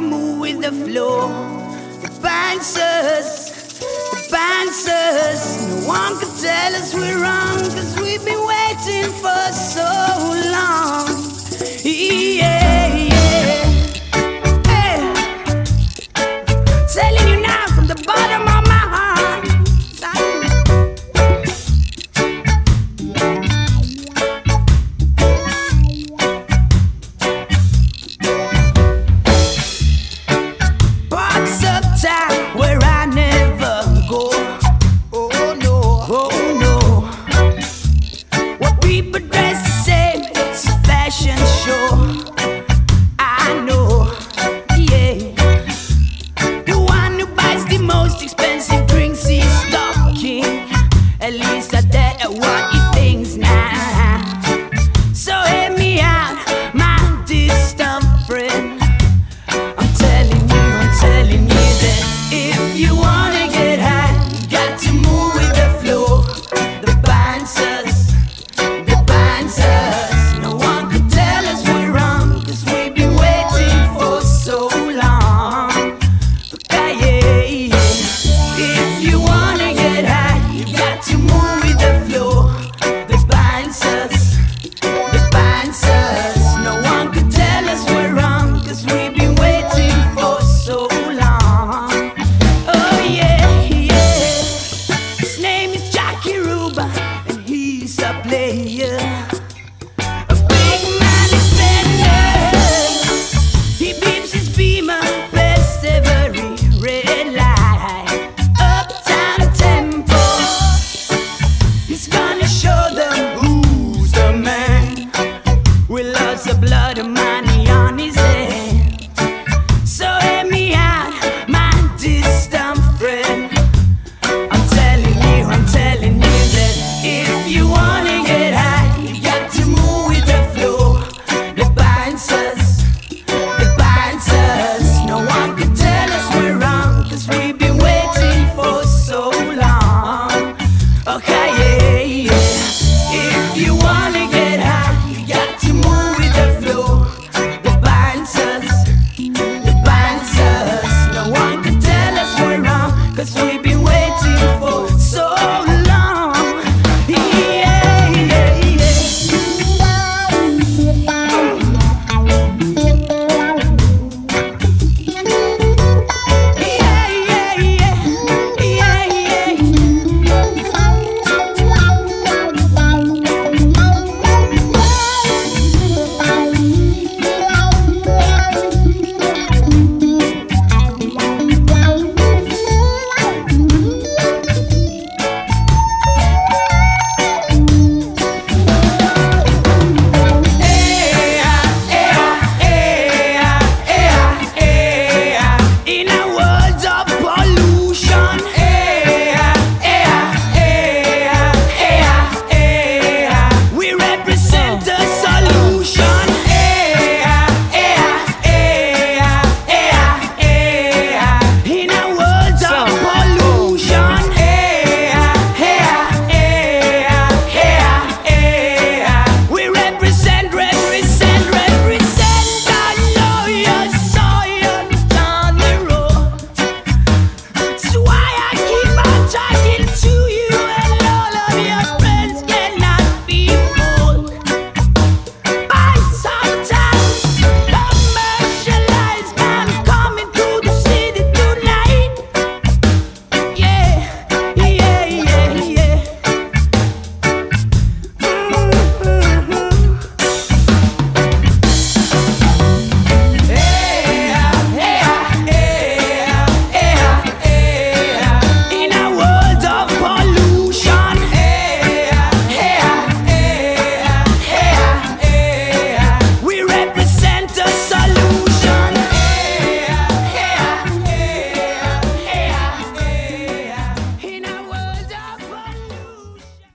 to move with the flow. The binds the it. No one can tell us we're wrong. Elisa de Ewa